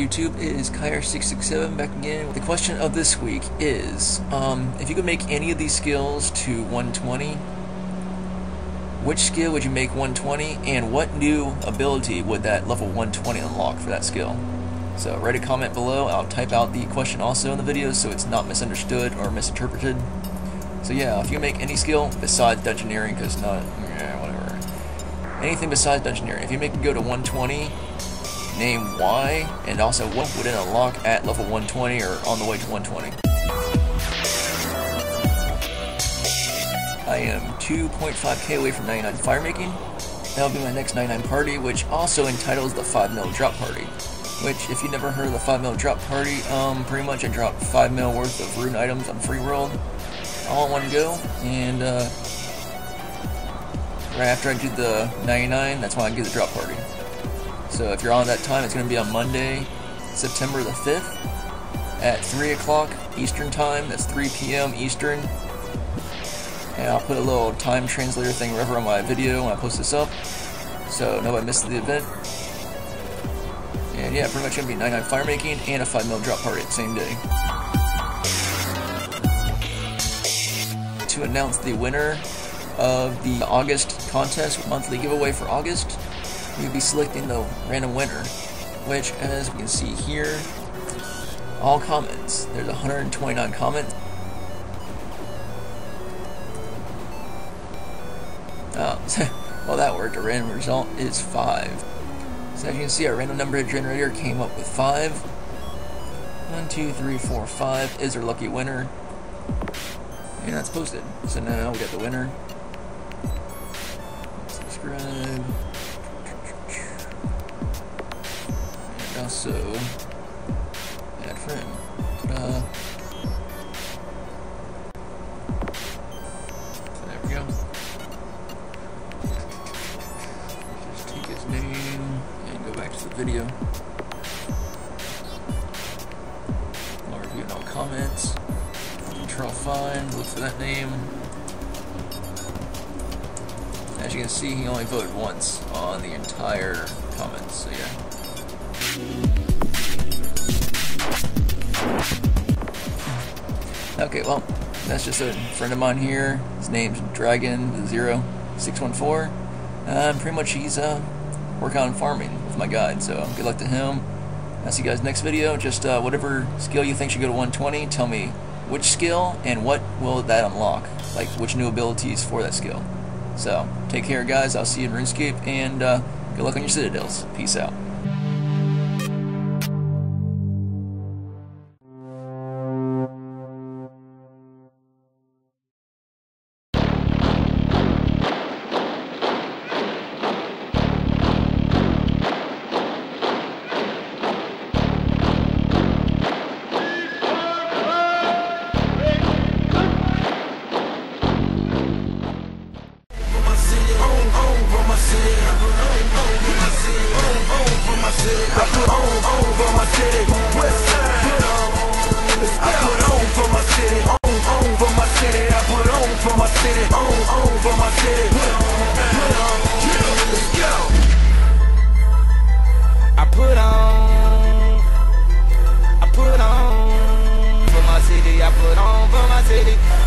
YouTube? It is Kire667 back again. The question of this week is, um, if you could make any of these skills to 120, which skill would you make 120, and what new ability would that level 120 unlock for that skill? So write a comment below, I'll type out the question also in the video so it's not misunderstood or misinterpreted. So yeah, if you make any skill besides Dungeoneering, because not, yeah, whatever. Anything besides Dungeoneering, if you make it go to 120, name why, and also what would it unlock at level 120 or on the way to 120. I am 2.5k away from 99 fire making. That'll be my next 99 party, which also entitles the 5 mil drop party. Which, if you never heard of the 5 mil drop party, um, pretty much I drop 5 mil worth of rune items on free world, all in one go, and uh, right after I do the 99, that's when I do the drop party. So if you're on that time, it's going to be on Monday, September the 5th, at 3 o'clock Eastern Time, that's 3 p.m. Eastern, and I'll put a little time translator thing wherever on my video when I post this up, so nobody misses the event. And yeah, pretty much gonna be 99 fire making and a 5 mil drop party at the same day. To announce the winner of the August contest monthly giveaway for August, you'll be selecting the random winner, which as we can see here, all comments. There's 129 comments. Oh, well that worked. A random result is 5. So as you can see, our random number generator came up with 5. 1, 2, 3, 4, 5 is our lucky winner. And that's posted. So now we got the winner. Subscribe. Also add friend. There we go. Just take his name and go back to the video. I'll review all comments. Control find, look for that name. As you can see, he only voted once on the entire comments, so yeah. Okay, well, that's just a friend of mine here. His name's Dragon Zero Six One Four. Um, pretty much he's uh, working on farming with my guide, so good luck to him. I'll see you guys next video. Just uh, whatever skill you think should go to 120, tell me which skill and what will that unlock, like which new abilities for that skill. So take care, guys. I'll see you in RuneScape, and uh, good luck on your citadels. Peace out. city.